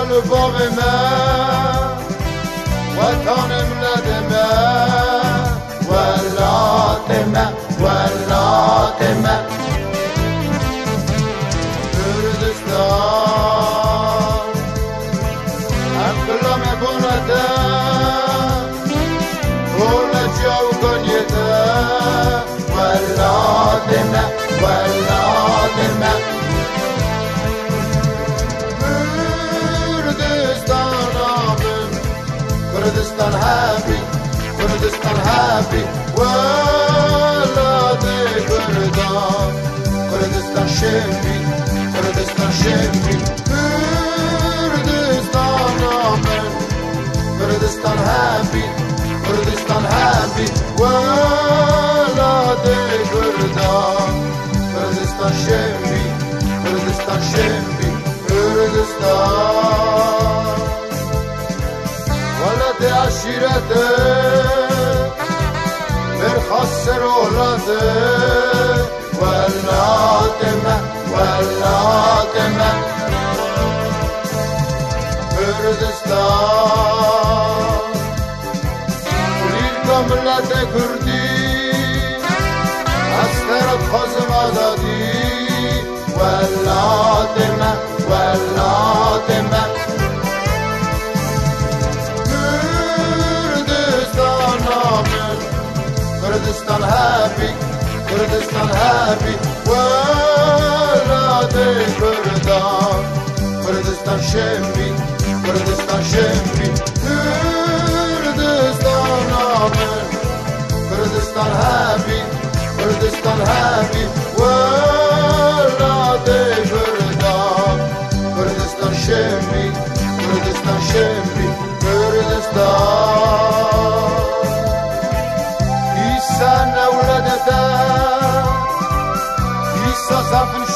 جلال باب من وطن ملت من ولات من ولات من کردستان اقلام بونده کل جو کنیده ولات من ولات Kurdistan happy. Kurdistan happy. Velade Kurdan Kurdistan şembi Kurdistan şembi Kurdistana min Kurdistan happy. Kurdistan happy. Velade Kurdan Kurdistan şembi سر اولاد ولاد من ولاد من کردستان بلیر کاملت کردی. از طرف خوزم آدادی ولاد من Kurdistan happy Kurdistan happy. Velade Kurdan Kurdistan şembi Kurdistan şembi Kurdistana min Kurdistan happy Kurdistan happy. Velade Kurdan Kurdistan şembi Kurdistan şembi Kurdistan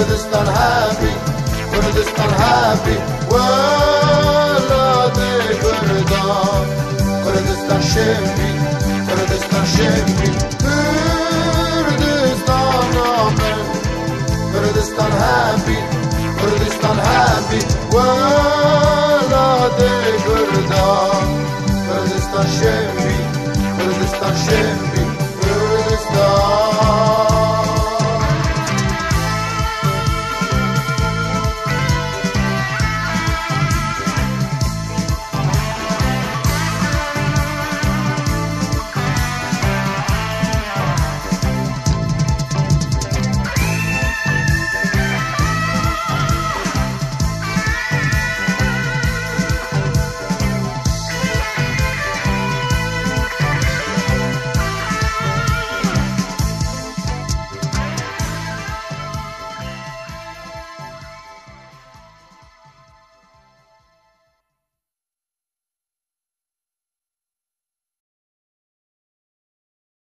Kürdistan happy Kürdistan happy Velade Kürdan Kürdistan şembi Kürdistan şembi Kurdistana min Kürdistan happy Kürdistan happy Velade Kürdan Kürdistan şembi Kürdistan şembi Kürdistan